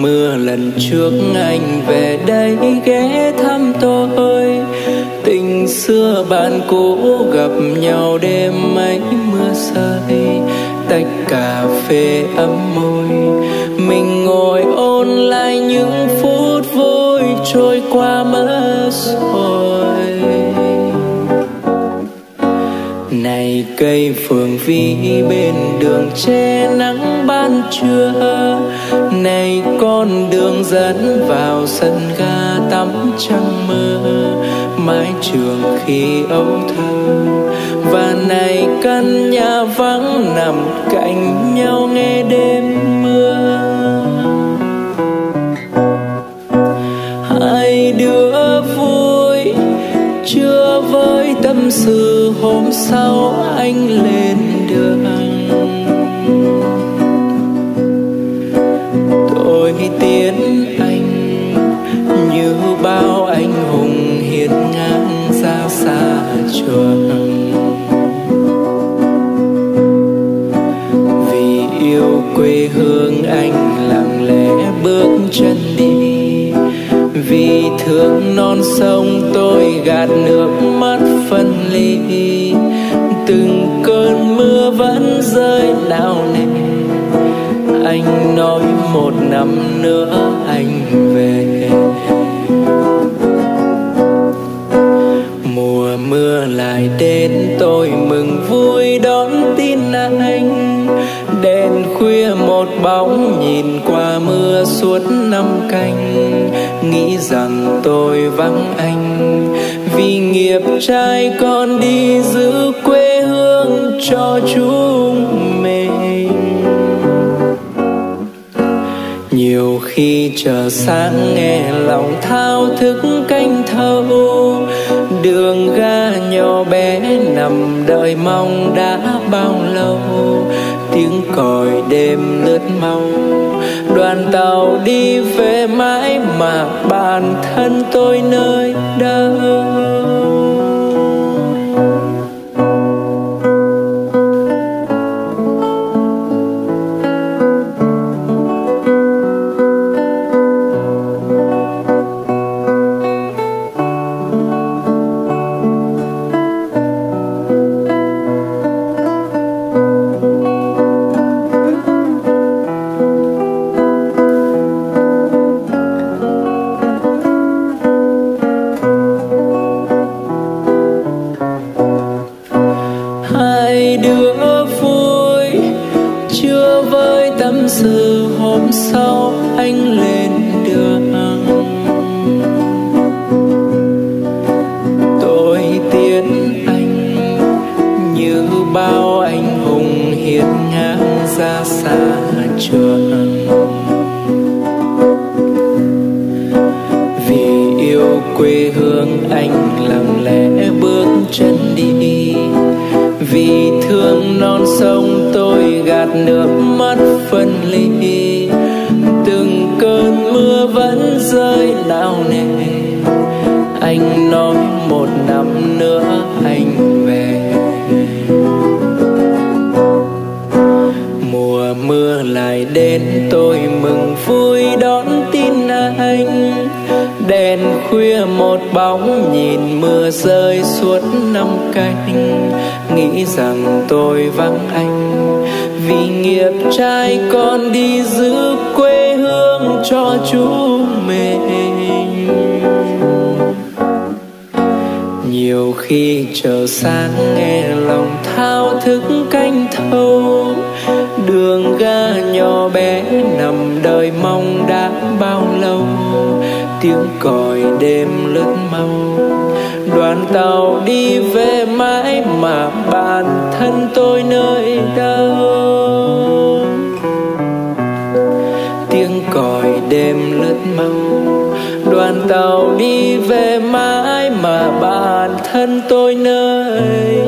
mưa lần trước anh về đây ghé thăm tôi. Tình xưa bạn cũ gặp nhau đêm ấy, mưa rơi, tách cà phê ấm môi. Mình ngồi ôn lại những phút vui trôi qua mất rồi. Này cây phường vi bên đường che nắng ban trưa này con đường dẫn vào sân ga tắm trăng mưa mái trường khi ấu thơ. Và này căn nhà vắng nằm cạnh nhau nghe đêm mưa. Hai đứa vui, chưa với tâm sự hôm sau anh lên đường. Thương non sông tôi gạt nước mắt phân ly. Từng cơn mưa vẫn rơi nào nề. Anh nói một năm nữa anh về. Mùa mưa lại đến, tôi mừng vui đón tin anh. Đèn khuya một bóng nhìn qua mưa suốt năm canh. Nghĩ rằng tôi vắng anh. Vì nghiệp trai con đi giữ quê hương cho chúng mình. Nhiều khi chờ sáng nghe lòng thao thức canh thâu. Đường ga nhỏ bé nằm đợi mong đã bao lâu tiếng còi đêm lướt mau. Đoàn tàu đi về mãi mà bản thân tôi nơi đâu giờ sự hôm sau anh lên đường. Tôi tiến anh như bao anh hùng hiên ngang ra xa trường. Vì yêu quê hương anh lặng lẽ bước chân đi. Vì thương non sông gạt nước mắt phân ly. Từng cơn mưa vẫn rơi nào nề. Anh nói một năm nữa anh về. Mùa mưa lại đến, tôi mừng vui đón tin anh. Đèn khuya một bóng nhìn mưa rơi suốt năm canh. Nghĩ rằng tôi vắng anh vì nghiệp trai con đi giữ quê hương cho chúng mình. Nhiều khi chờ sáng nghe lòng thao thức canh thâu, đường ga nhỏ bé nằm đợi mong đã bao lâu. Tiếng còi đêm lướt mau, đoàn tàu đi về mãi mà bản thân tôi nơi đi về mãi mà bản thân tôi nơi